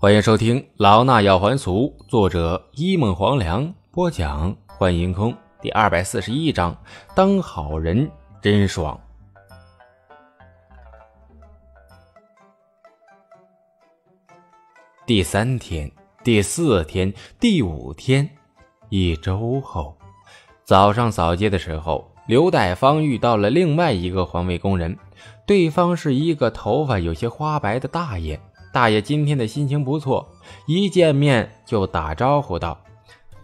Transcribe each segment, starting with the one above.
欢迎收听《老衲要还俗》，作者一梦黄粱，播讲幻迎空。第二百四十一章，当好人真爽。第三天、第四天、第五天，一周后，早上扫街的时候，刘代芳遇到了另外一个环卫工人，对方是一个头发有些花白的大爷。大爷今天的心情不错，一见面就打招呼道：“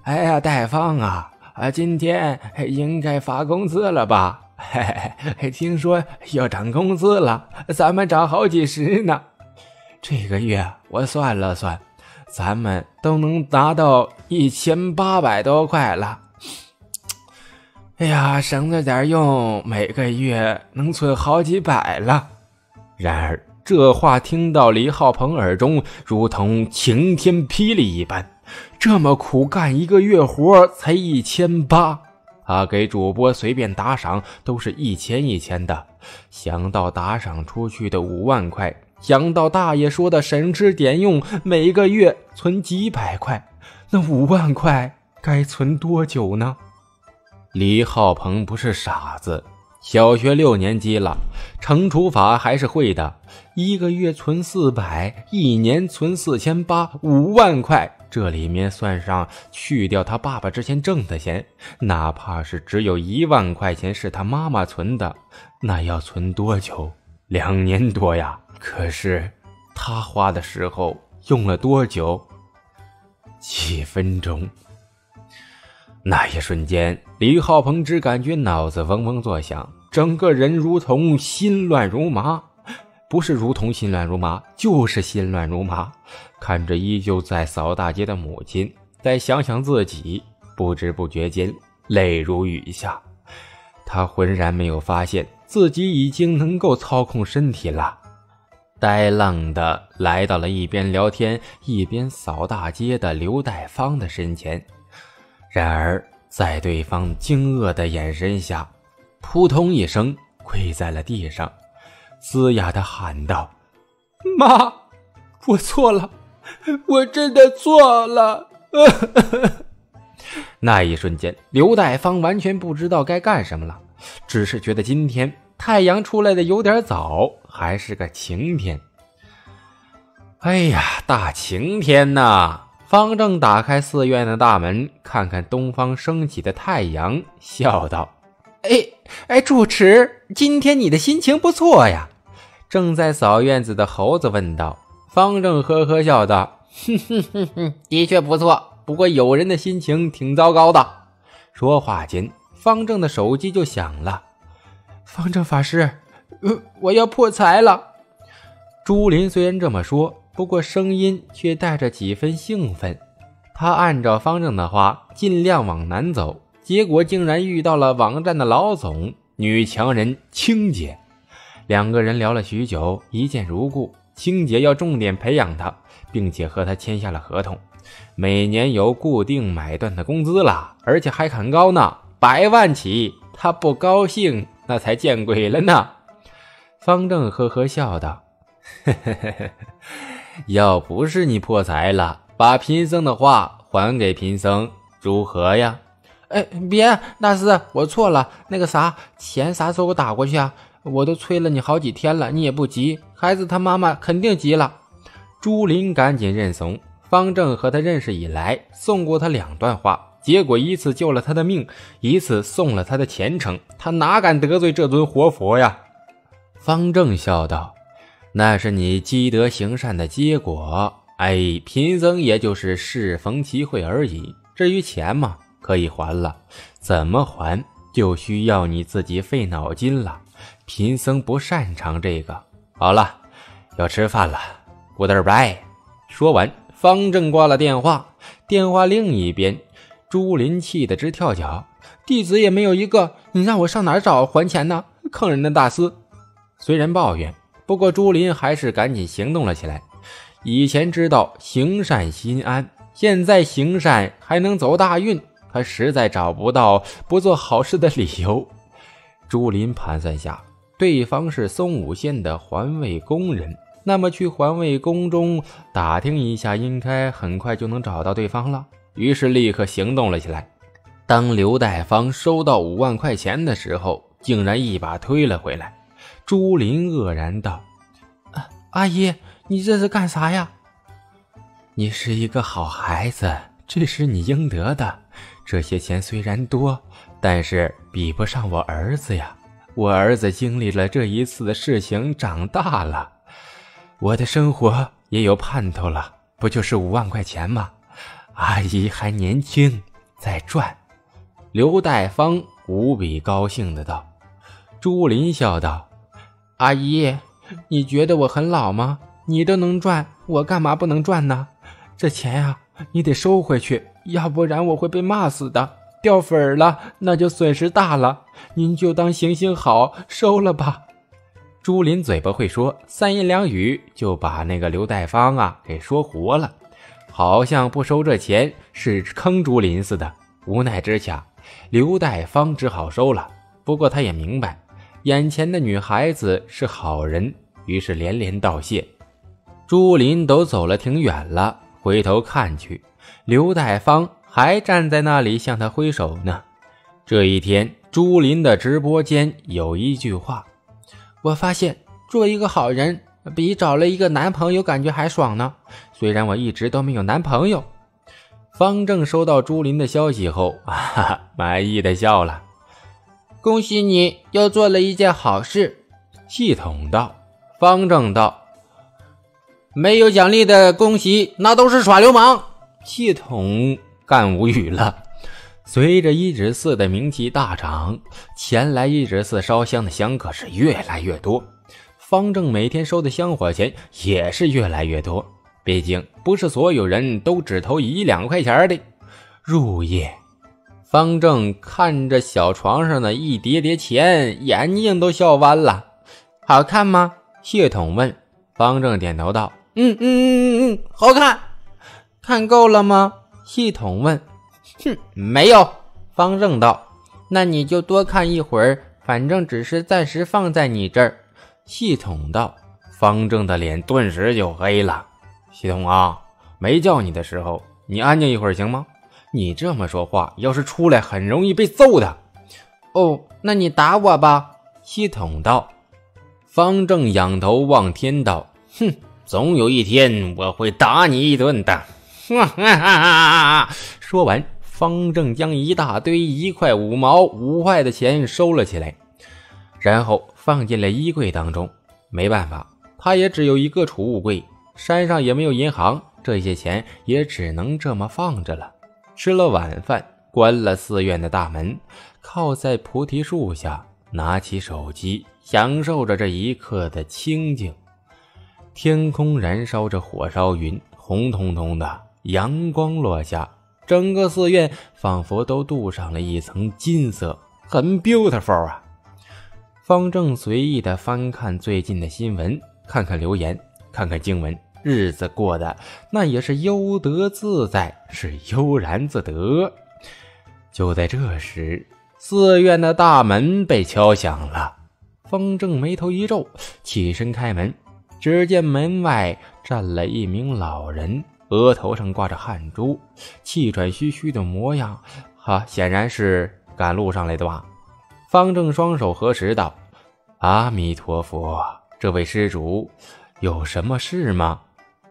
哎呀，戴芳啊，啊，今天应该发工资了吧？嘿嘿，听说要涨工资了，咱们涨好几十呢。这个月我算了算，咱们都能达到一千八百多块了。哎呀，省着点用，每个月能存好几百了。然而。”这话听到李浩鹏耳中，如同晴天霹雳一般。这么苦干一个月活才一千八，他给主播随便打赏都是一千一千的。想到打赏出去的五万块，想到大爷说的省吃俭用，每个月存几百块，那五万块该存多久呢？李浩鹏不是傻子。小学六年级了，乘除法还是会的。一个月存四百，一年存四千八，五万块。这里面算上去掉他爸爸之前挣的钱，哪怕是只有一万块钱是他妈妈存的，那要存多久？两年多呀。可是他花的时候用了多久？几分钟。那一瞬间，李浩鹏只感觉脑子嗡嗡作响，整个人如同心乱如麻，不是如同心乱如麻，就是心乱如麻。看着依旧在扫大街的母亲，再想想自己，不知不觉间泪如雨下。他浑然没有发现自己已经能够操控身体了，呆愣的来到了一边聊天一边扫大街的刘代芳的身前。然而，在对方惊愕的眼神下，扑通一声跪在了地上，嘶哑的喊道：“妈，我错了，我真的错了。”那一瞬间，刘代芳完全不知道该干什么了，只是觉得今天太阳出来的有点早，还是个晴天。哎呀，大晴天呐！方正打开寺院的大门，看看东方升起的太阳，笑道：“哎哎，主持，今天你的心情不错呀。”正在扫院子的猴子问道。方正呵呵笑道：“哼哼哼哼，的确不错。不过有人的心情挺糟糕的。”说话间，方正的手机就响了。方正法师，呃，我要破财了。朱林虽然这么说。不过声音却带着几分兴奋。他按照方正的话，尽量往南走，结果竟然遇到了网站的老总女强人青姐。两个人聊了许久，一见如故。青姐要重点培养他，并且和他签下了合同，每年有固定买断的工资了，而且还很高呢，百万起。他不高兴，那才见鬼了呢。方正呵呵笑道：“嘿嘿嘿嘿。”要不是你破财了，把贫僧的话还给贫僧，如何呀？哎，别，大师，我错了。那个啥，钱啥时候打过去啊？我都催了你好几天了，你也不急，孩子他妈妈肯定急了。朱林赶紧认怂。方正和他认识以来，送过他两段话，结果一次救了他的命，一次送了他的前程，他哪敢得罪这尊活佛呀？方正笑道。那是你积德行善的结果，哎，贫僧也就是适逢其会而已。至于钱嘛，可以还了，怎么还就需要你自己费脑筋了。贫僧不擅长这个。好了，要吃饭了，Goodbye。说完，方正挂了电话。电话另一边，朱林气得直跳脚，弟子也没有一个，你让我上哪找还钱呢？坑人的大师。虽然抱怨。不过朱林还是赶紧行动了起来。以前知道行善心安，现在行善还能走大运，他实在找不到不做好事的理由。朱林盘算下，对方是松武县的环卫工人，那么去环卫工中打听一下，应该很快就能找到对方了。于是立刻行动了起来。当刘代芳收到五万块钱的时候，竟然一把推了回来。朱林愕然道：“阿姨，你这是干啥呀？”“你是一个好孩子，这是你应得的。这些钱虽然多，但是比不上我儿子呀。我儿子经历了这一次的事情，长大了，我的生活也有盼头了。不就是五万块钱吗？阿姨还年轻，在赚。”刘代芳无比高兴的道。朱林笑道：“阿姨，你觉得我很老吗？你都能赚，我干嘛不能赚呢？这钱呀，你得收回去，要不然我会被骂死的。掉粉了，那就损失大了。您就当行行好，收了吧。”朱林嘴巴会说，三言两语就把那个刘代芳啊给说活了，好像不收这钱是坑朱林似的。无奈之下。刘代芳只好收了，不过他也明白，眼前的女孩子是好人，于是连连道谢。朱林都走了挺远了，回头看去，刘代芳还站在那里向他挥手呢。这一天，朱林的直播间有一句话：“我发现做一个好人比找了一个男朋友感觉还爽呢。虽然我一直都没有男朋友。”方正收到朱林的消息后，哈哈，满意的笑了。恭喜你又做了一件好事。系统道，方正道，没有奖励的恭喜，那都是耍流氓。系统干无语了。随着一指寺的名气大涨，前来一指寺烧香的香客是越来越多，方正每天收的香火钱也是越来越多。毕竟不是所有人都只投一两块钱的。入夜，方正看着小床上的一叠叠钱，眼睛都笑弯了。好看吗？谢统问。方正点头道：“嗯嗯嗯嗯嗯，好看。看够了吗？”系统问。哼，没有。方正道：“那你就多看一会儿，反正只是暂时放在你这儿。”系统道。方正的脸顿时就黑了。系统啊，没叫你的时候，你安静一会儿行吗？你这么说话，要是出来，很容易被揍的。哦，那你打我吧。系统道。方正仰头望天道：“哼，总有一天我会打你一顿的。”！说完，方正将一大堆一块五毛五块的钱收了起来，然后放进了衣柜当中。没办法，他也只有一个储物柜。山上也没有银行，这些钱也只能这么放着了。吃了晚饭，关了寺院的大门，靠在菩提树下，拿起手机，享受着这一刻的清静。天空燃烧着火烧云，红彤彤的阳光落下，整个寺院仿佛都镀上了一层金色，很 beautiful 啊！方正随意的翻看最近的新闻，看看留言。看看经文，日子过得那也是悠得自在，是悠然自得。就在这时，寺院的大门被敲响了。方正眉头一皱，起身开门，只见门外站了一名老人，额头上挂着汗珠，气喘吁吁的模样，哈，显然是赶路上来的吧？方正双手合十道：“阿弥陀佛，这位施主。”有什么事吗？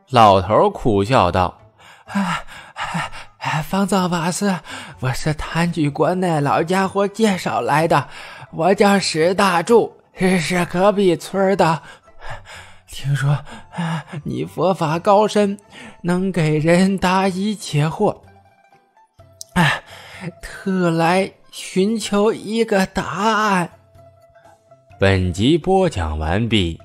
老头苦笑道：“方丈法师，我是谭举国那老家伙介绍来的，我叫石大柱，是隔壁村的。听说你佛法高深，能给人答疑解惑，哎，特来寻求一个答案。”本集播讲完毕。